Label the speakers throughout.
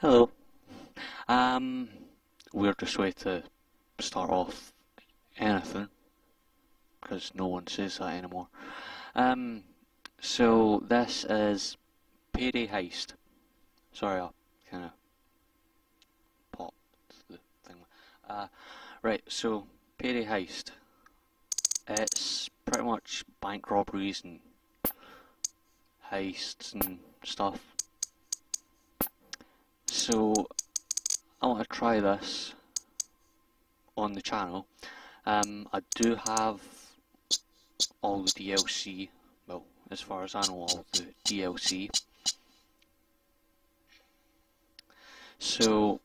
Speaker 1: Hello. Um, weirdest way to start off anything, because no one says that anymore. Um, so this is Payday Heist. Sorry, I kind of popped the thing. Uh, right, so Payday Heist. It's pretty much bank robberies and heists and stuff. So I want to try this on the channel. Um, I do have all the DLC, well, as far as I know, all the DLC. So,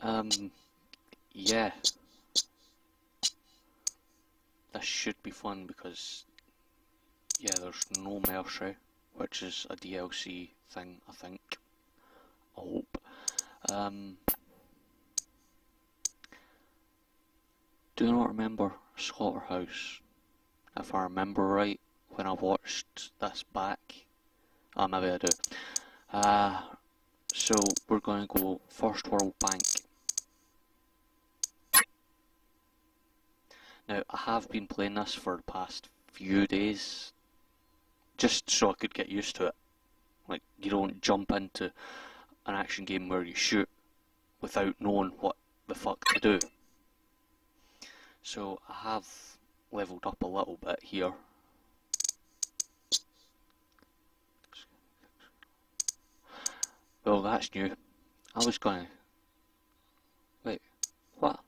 Speaker 1: um, yeah, this should be fun because, yeah, there's no mercy, which is a DLC thing, I think. Hope. Um, do not remember Slaughterhouse. If I remember right, when I watched this back, oh, maybe I do. Uh, so we're going to go First World Bank. Now, I have been playing this for the past few days, just so I could get used to it. Like, you don't jump into an action game where you shoot without knowing what the fuck to do. So I have leveled up a little bit here. Well, that's new. I was gonna... Wait, what?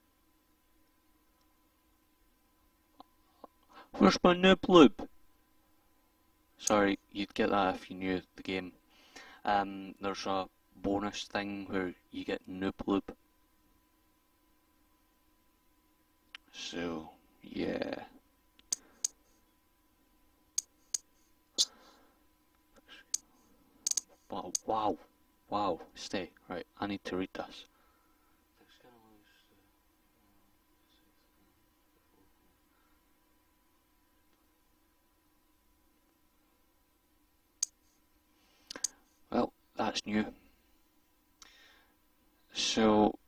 Speaker 1: Where's my noob lube? Sorry, you'd get that if you knew the game. Um, there's a bonus thing where you get noob lube. So, yeah. Wow, wow, wow, stay. Right, I need to read this. Well, that's new. So,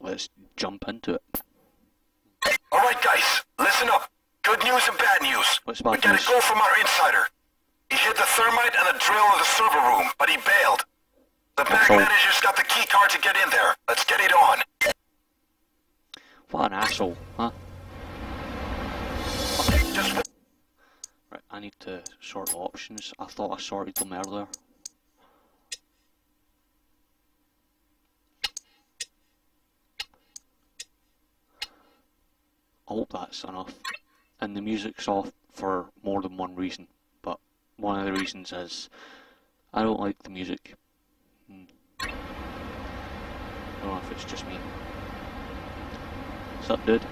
Speaker 1: let's jump into it.
Speaker 2: Alright guys, listen up. Good news and bad news.
Speaker 1: What's bad
Speaker 2: we got
Speaker 1: news?
Speaker 2: a go from our insider. He hid the thermite and the drill in the server room, but he bailed. The bank manager's got the key card to get in there. Let's get it on.
Speaker 1: What an asshole, huh?
Speaker 2: Just
Speaker 1: Right, I need to sort options. I thought I sorted them earlier. Hope that's enough. And the music's off for more than one reason. But one of the reasons is I don't like the music. Hmm. I don't know if it's just me. What's up, dude?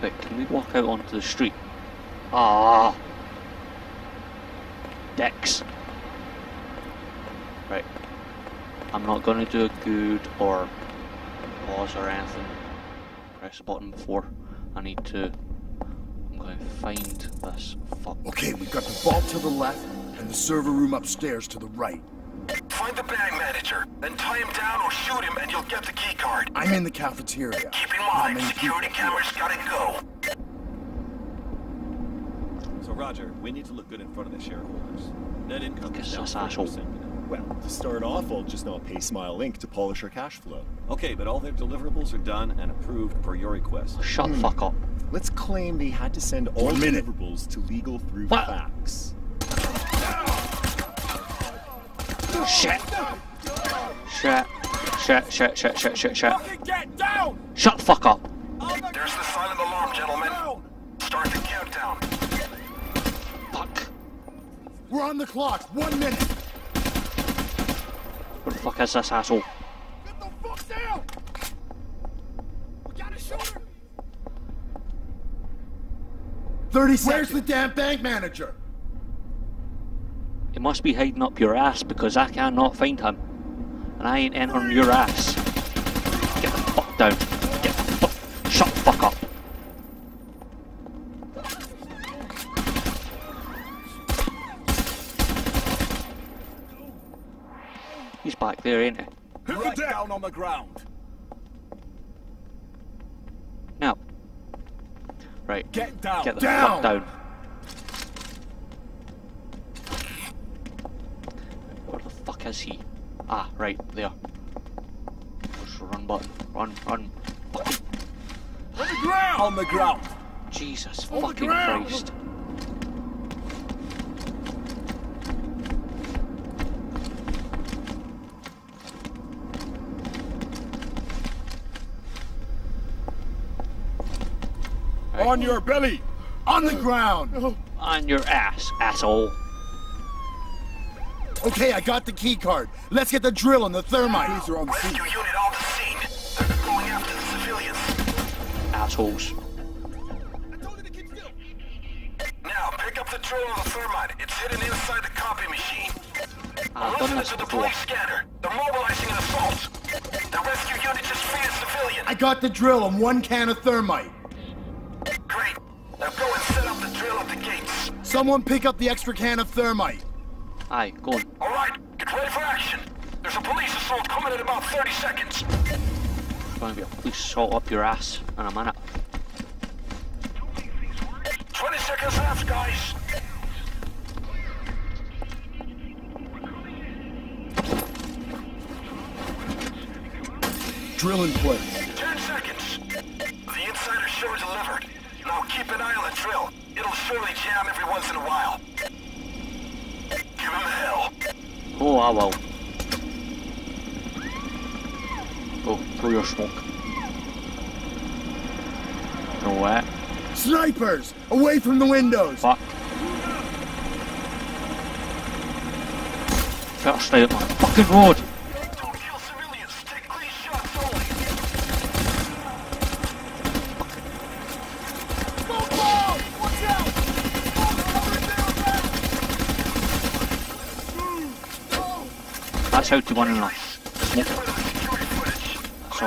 Speaker 1: Wait, can we walk out onto the street? Ah, Dex. Right. I'm not gonna do a good or pause or anything. Press the button before. I need to. I'm going to find this fuck.
Speaker 3: Okay, we've got the vault to the left and the server room upstairs to the right.
Speaker 2: find the bank manager, then tie him down or shoot him and you'll get the key card.
Speaker 3: I'm in the cafeteria.
Speaker 2: Keep in mind, security cameras gotta go.
Speaker 4: So Roger, we need to look good in front of the shareholders. Net income
Speaker 1: Guess
Speaker 4: is down
Speaker 1: that's asshole.
Speaker 4: 40%, you know.
Speaker 5: Well, to start off, I'll just not pay Smile Inc. to polish our cash flow.
Speaker 4: Okay, but all their deliverables are done and approved per your request.
Speaker 1: Shut the hmm. fuck up.
Speaker 5: Let's claim they had to send all
Speaker 3: One
Speaker 5: deliverables to legal through
Speaker 1: What?
Speaker 5: fax.
Speaker 1: Shit. Shit. Shit, shit, shit, shit, shit, shit.
Speaker 6: Get down!
Speaker 1: Shut the fuck up.
Speaker 2: There's the silent alarm, gentlemen. Start the countdown.
Speaker 1: Fuck.
Speaker 3: We're on the clock. One minute.
Speaker 1: Where fuck is this asshole?
Speaker 6: Get the fuck down! We gotta shoot her!
Speaker 3: 30 seconds. Where's the damn bank manager?
Speaker 1: He must be hiding up your ass because I cannot find him. And I ain't entering your ass. Get the fuck down. He's there, ain't he?
Speaker 4: Right down on the ground.
Speaker 1: Now. Right.
Speaker 4: Get down.
Speaker 1: Get the
Speaker 3: Down!
Speaker 1: fuck down. Where the fuck is he? Ah, right, there. Push run button. Run, run. Fucking
Speaker 4: On the ground. On the ground.
Speaker 1: Jesus
Speaker 3: On the
Speaker 1: fucking
Speaker 3: ground!
Speaker 1: Christ.
Speaker 3: On your belly! On the ground!
Speaker 1: On your ass, asshole.
Speaker 3: Okay, I got the key card. Let's get the drill and the thermite. These are on the scene.
Speaker 2: Rescue unit on the scene. They're going after the civilians.
Speaker 1: Assholes.
Speaker 2: Now, pick up the drill and the thermite. It's hidden inside the copy machine.
Speaker 1: Ah, I've
Speaker 2: Listen to the
Speaker 1: before.
Speaker 2: police scanner. They're mobilizing an assault. The rescue unit just freed a civilian.
Speaker 3: I got the drill and one can of thermite. Someone pick up the extra can of thermite.
Speaker 1: Aye, go on.
Speaker 2: All right, get ready for action. There's a police assault coming in about 30 seconds.
Speaker 1: There's gonna be a police assault up your ass in a minute.
Speaker 2: 20 seconds left, guys.
Speaker 3: Drill in place.
Speaker 2: 10 seconds. The insider show delivered. Now keep an eye on the drill. It'll surely jam every once in a while. Give him hell.
Speaker 1: Oh, I will. Oh, throw your smoke. No what?
Speaker 3: Snipers! Away from the windows!
Speaker 1: Fuck. Better stay at my fucking road. out to a half. Yep. So.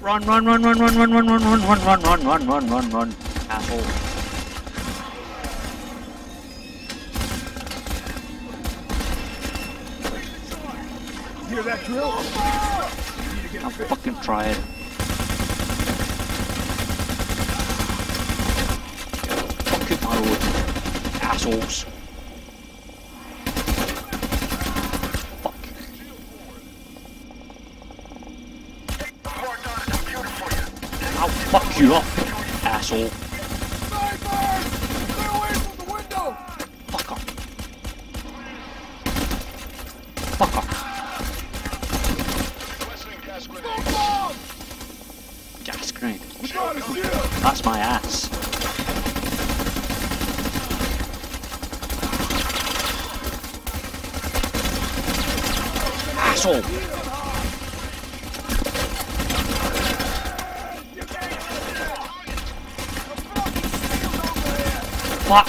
Speaker 1: Run, run, run, run, run, run, run, run, run, run, run, run, run, run, run, run, asshole.
Speaker 3: hear that drill?
Speaker 1: I'll fucking try it. Fucking my wood. Assholes. Fuck. I'll fuck you up, asshole. asshole! Fuck!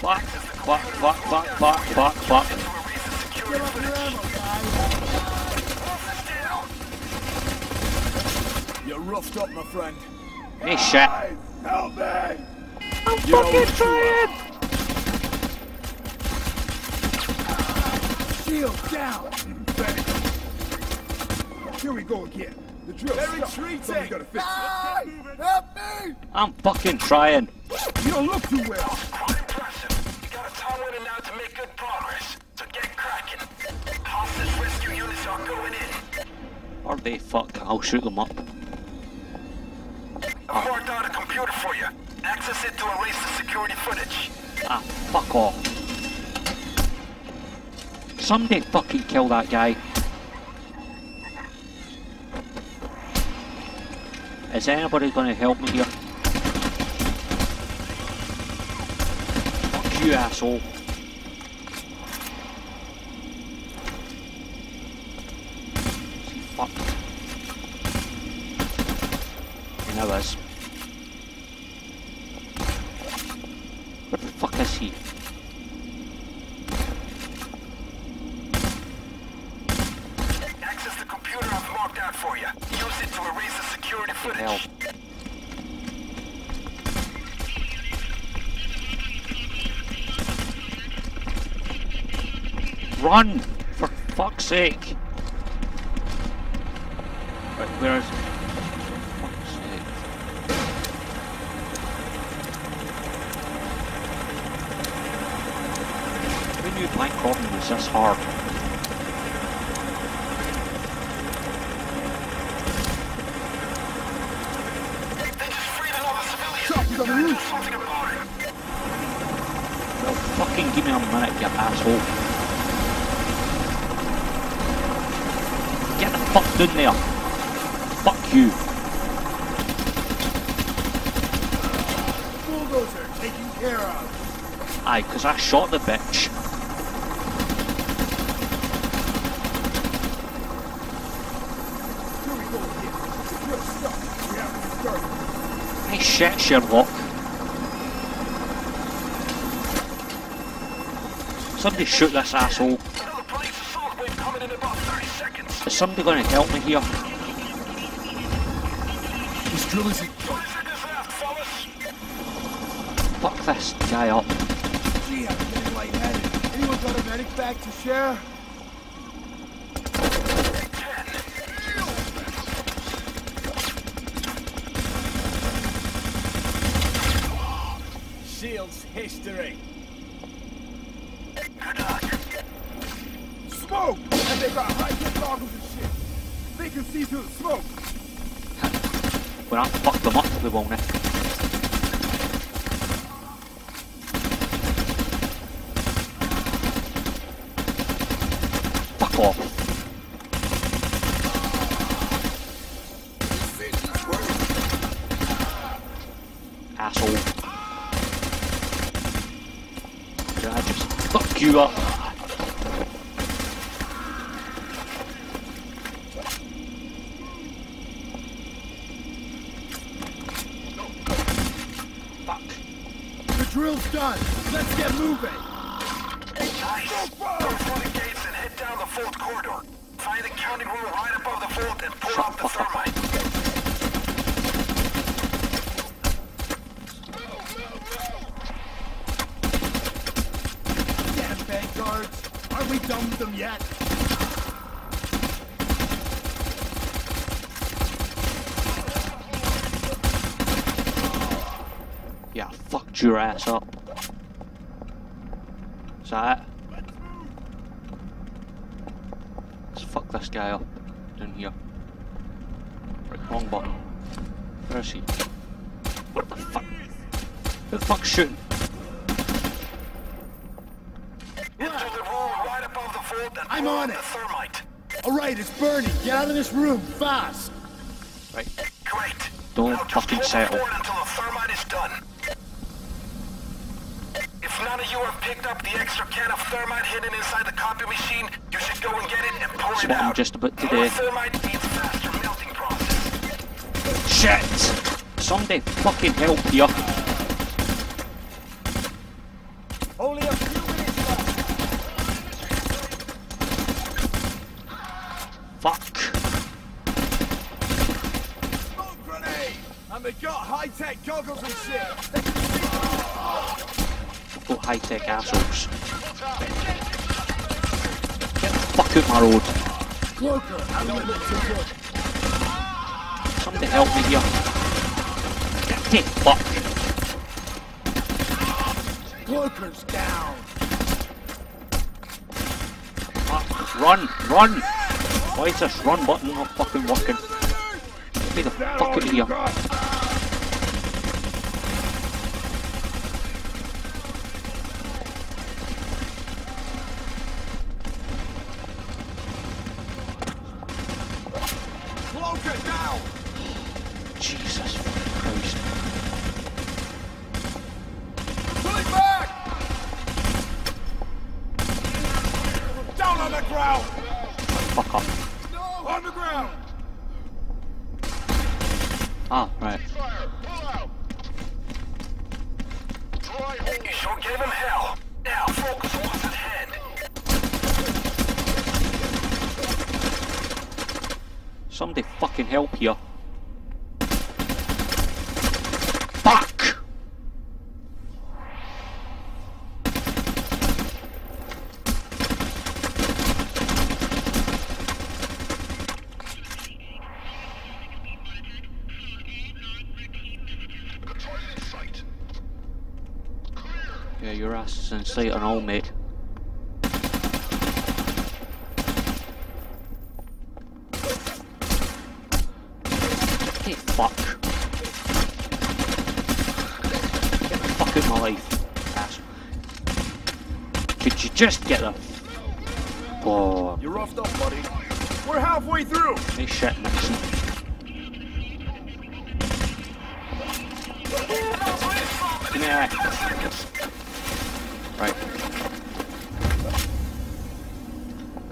Speaker 1: Fuck, fuck, fuck, fuck, fuck, fuck, fuck.
Speaker 4: You're roughed up, my friend.
Speaker 1: Hey, shit.
Speaker 3: Help me!
Speaker 1: I'm fucking trying!
Speaker 3: Shield down! Here we go again. The drill
Speaker 4: They're retreating.
Speaker 3: Somebody gotta fix
Speaker 6: Hey! Help me!
Speaker 1: I'm fucking trying.
Speaker 3: it. You don't look too well.
Speaker 2: You got a time winner now to make good progress. So get cracking. Hostage rescue units are going in.
Speaker 1: Or they fuck. I'll shoot them up.
Speaker 2: I've marked out a computer for you. Access it to erase the security footage.
Speaker 1: Ah, fuck off. Somebody fucking kill that guy. Is anybody gonna help me here? Fuck you, asshole. Fuck. He never is. Where the fuck is he?
Speaker 2: Access the computer I've marked out for you. Use it to erase the security footage.
Speaker 1: Run! For fuck's sake! Right, where is sake. Who knew blank copy was this hard? You asshole. Get the fuck down there. Fuck you.
Speaker 3: Bulldozer taken care of.
Speaker 1: Aye, 'cause I shot the bitch.
Speaker 3: Here we go again. Secure stuff. We have to start.
Speaker 1: Nice shit, Sherlock. Somebody shoot this asshole.
Speaker 2: Another police assault wave coming in about 30 seconds.
Speaker 1: Is somebody going to help me here?
Speaker 3: This drill isn't
Speaker 2: 20 seconds left, fellas.
Speaker 1: Fuck this guy up.
Speaker 3: Gee, I'm getting lightheaded. Anyone got a medic bag to share?
Speaker 4: Shields history.
Speaker 3: They got high-tech goggles and shit. They can see through the smoke.
Speaker 1: When I fuck them up, we won't. Fuck off. Asshole. I just fuck you up?
Speaker 3: Drill's done. Let's get moving.
Speaker 2: Nice. Go through the gates and head down the vault corridor. Find the counting room right above the vault and pull out the
Speaker 1: the
Speaker 2: thermite.
Speaker 3: Guards. Aren't we done with them yet?
Speaker 1: Yeah, fucked your ass up. Is that it? Let's fuck this guy up down here. Right, wrong button. Where is he? What the fuck? Who the fuck's shooting?
Speaker 2: Enter the room right above the vault and
Speaker 3: I'm on
Speaker 2: out
Speaker 3: it.
Speaker 2: thermite.
Speaker 3: All right, it's burning. Get out of this room, fast.
Speaker 1: Right.
Speaker 2: Great.
Speaker 1: Don't
Speaker 2: now just
Speaker 1: fucking
Speaker 2: hold
Speaker 1: settle.
Speaker 2: until the thermite is done. If none of you have picked up the extra can of thermite hidden inside the copy machine, you should go and get it and pour
Speaker 1: That's
Speaker 2: it
Speaker 1: what I'm just about to
Speaker 2: More
Speaker 1: do.
Speaker 2: thermite means faster melting process.
Speaker 1: Shit! Somebody fucking help here.
Speaker 4: Only a few minutes left.
Speaker 1: Fuck.
Speaker 3: Smoke grenade.
Speaker 4: And they got high-tech goggles and shit. They
Speaker 1: high tech assholes. Get the fuck out my road.
Speaker 3: Cloaker, I'm gonna make some work.
Speaker 1: Somebody help me here. Get the fuck.
Speaker 3: Cloaker's down.
Speaker 1: Fuck. Run, run! Why is this run button not fucking working? Get me the fuck out of here.
Speaker 4: Cloaker down.
Speaker 1: Jesus Christ.
Speaker 4: Pull it back. Down on the ground.
Speaker 1: Fuck up.
Speaker 4: On the ground.
Speaker 1: Ah, right.
Speaker 2: You sure Gave him hell. Now focus on what's at hand.
Speaker 1: Somebody fucking help here. Fuck! Yeah, your ass is in sight and all, mate. Hey, fuck. Get the fuck out of my life, ass. Could you just get the... Oh,
Speaker 3: You're roughed up, buddy. We're halfway through.
Speaker 1: nice shit, Nixon. Come here. Right.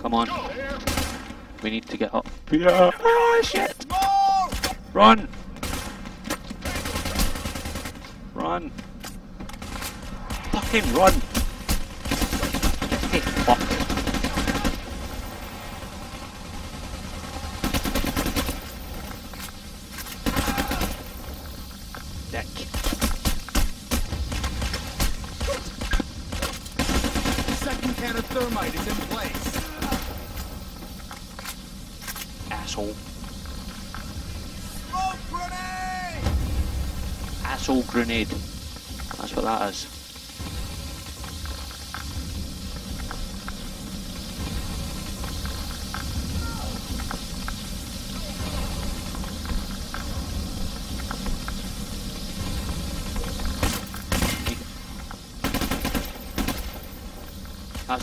Speaker 1: Come on. We need to get up. Yeah. Ah, shit. Run! Run! Fucking run! Hey, fuck. Dick.
Speaker 3: Of thermite is in place.
Speaker 1: Asshole.
Speaker 3: Smoke grenade!
Speaker 1: Asshole grenade. That's what that is.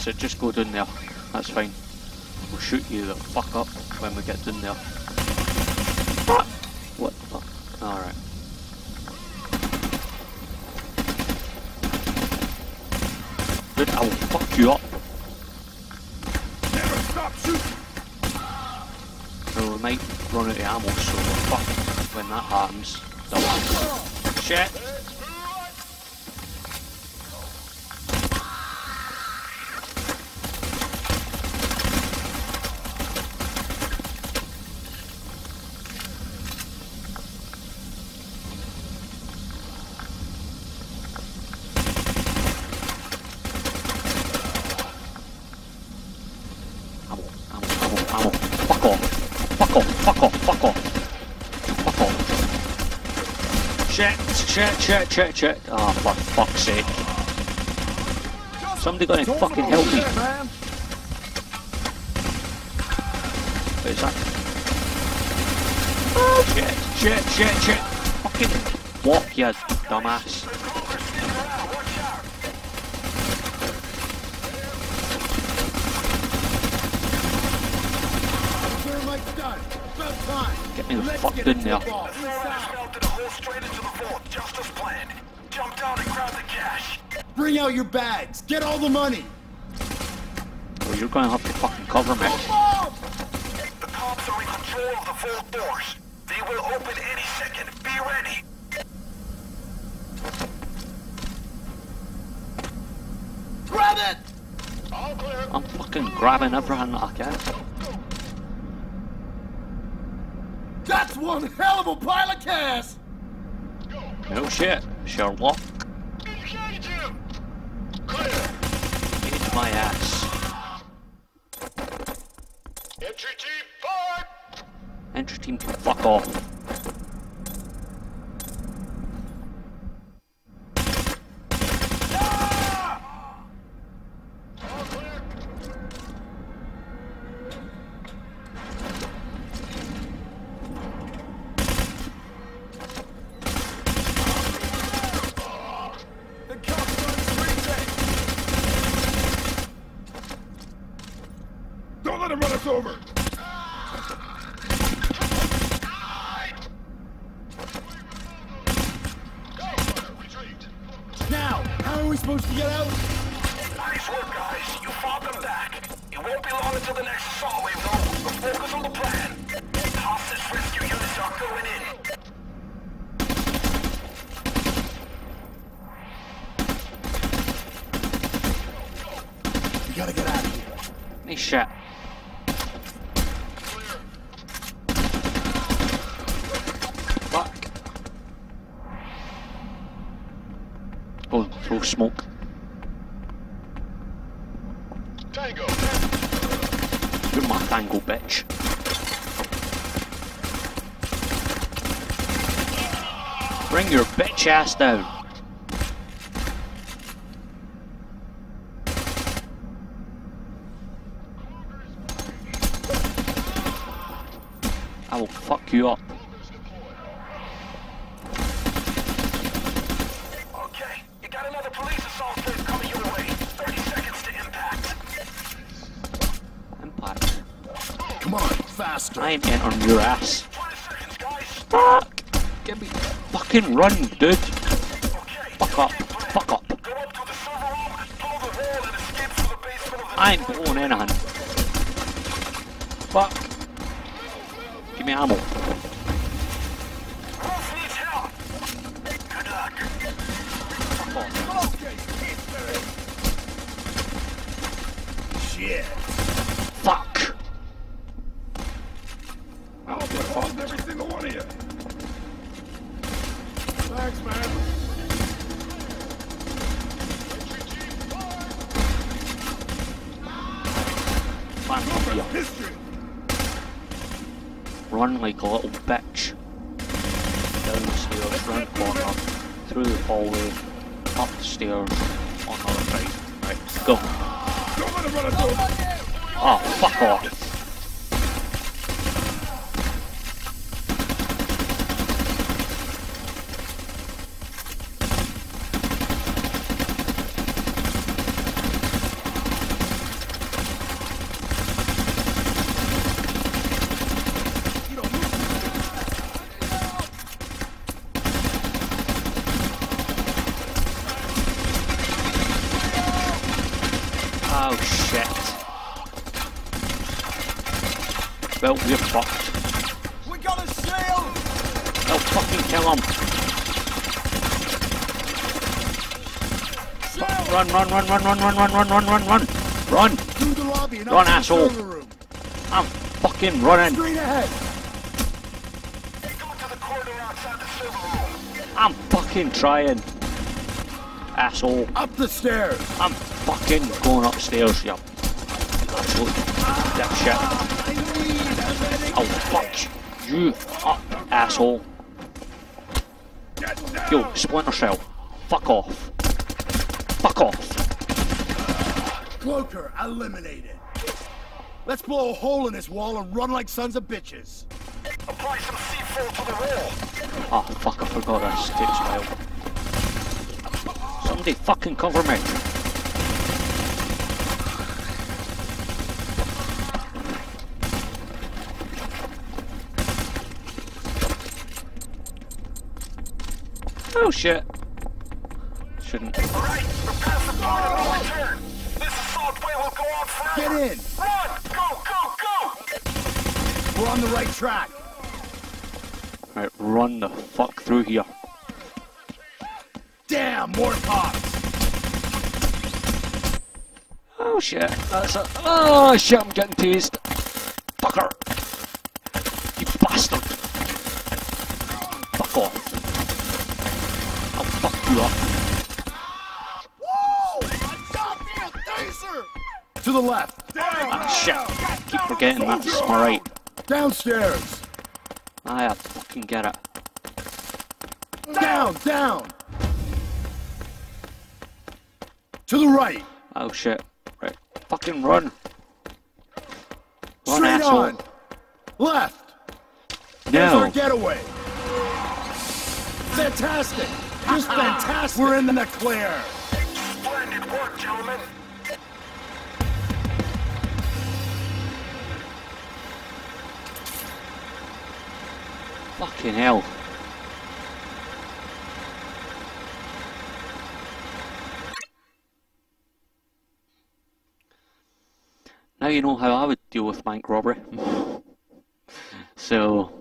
Speaker 1: It, just go down there. That's fine. We'll shoot you the fuck up when we get down there. What the fuck? Alright. Dude, I will fuck you up.
Speaker 3: Never stop shooting!
Speaker 1: So we might run out of ammo, so we're fucked when that happens. Shit! Ammo, ammo, ammo, ammo. Fuck off. Fuck off, fuck off, fuck off. Fuck off. Shit, check, check. shit. Oh, ah, for fuck's sake. Somebody gonna fucking help me. What is that? Oh, shit, shit, shit, shit. Fucking walk, you dumbass.
Speaker 3: Done. About time.
Speaker 1: Get me the
Speaker 3: Let's
Speaker 1: fuck in
Speaker 3: into
Speaker 1: there.
Speaker 3: the vault.
Speaker 2: Smelted a hole straight into the vault, just as planned. Jump down and grab the cash.
Speaker 3: Bring out your bags. Get all the money.
Speaker 1: Well, you're gonna have to fucking cover me.
Speaker 2: The cops are in control of the vault doors. They will open any second. Be ready.
Speaker 3: Grab it!
Speaker 1: I'm fucking grabbing everything that I can.
Speaker 3: That's one hell of a pile of cash!
Speaker 1: No shit, Sherlock. Eat my ass.
Speaker 2: Entry team forward.
Speaker 1: Entry team fuck off.
Speaker 3: Don't let him run us over! Now, how are we supposed to get out?
Speaker 2: Nice work, guys. You fought them back. It won't be long until the next assault wave, though. But focus on the plan. Hostage rescue units are going in.
Speaker 1: We gotta get out of here. Nice shot. Smoke.
Speaker 2: Tango.
Speaker 1: Do my tango, bitch. Bring your bitch ass down. I will fuck you up. time
Speaker 3: and on
Speaker 1: your ass. Fuck! Get me fucking run, dude! Fuck up! Fuck up! I'm blown in on. Fuck! Give me ammo.
Speaker 3: Shit.
Speaker 1: Fucked.
Speaker 6: We got a shield!
Speaker 1: They'll fucking kill him. Run, run, run, run, run, run, run, run, run, run, run. Run.
Speaker 3: Through the lobby and
Speaker 1: Run, asshole. I'm fucking running.
Speaker 3: Straight ahead.
Speaker 2: Go to the corridor outside the server room.
Speaker 1: I'm fucking trying. Asshole.
Speaker 3: Up the stairs.
Speaker 1: I'm fucking going upstairs, you absolute dipshit. I'll fuck you up, asshole. Yo, Splinter Cell. Fuck off. Fuck off.
Speaker 3: Cloaker eliminated. Let's blow a hole in this wall and run like sons of bitches.
Speaker 2: Apply some C4 to the wall.
Speaker 1: Oh fuck, I forgot this takes a while. Somebody fucking cover me. Oh shit. Shouldn't.
Speaker 2: Right, we're the point of no return. This assault wave will go on forever.
Speaker 3: Get in.
Speaker 2: Run! Go, go, go!
Speaker 3: We're on the right track.
Speaker 1: Right, run the fuck through here.
Speaker 3: Damn, more cops.
Speaker 1: Oh shit, that's a. Oh shit, I'm getting tased. Fucker. You bastard. Fuck off. I'll fuck you up.
Speaker 3: Woo! A goddamn taser! To the left.
Speaker 1: Ah shit. Keep forgetting that's my right.
Speaker 3: Downstairs.
Speaker 1: I have to fucking get it.
Speaker 3: Down, down. To the right.
Speaker 1: Oh shit. Right. Fucking run. Run,
Speaker 3: Straight
Speaker 1: asshole.
Speaker 3: on. Left. There's our
Speaker 1: No.
Speaker 3: getaway. Fantastic. Just fantastic. We're in the clear.
Speaker 2: Splendid work, gentlemen.
Speaker 1: Fucking hell. Now you know how I would deal with bank robbery. so,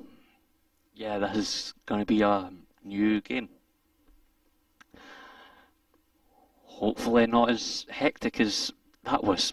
Speaker 1: yeah, this is going to be a new game. Hopefully not as hectic as that was.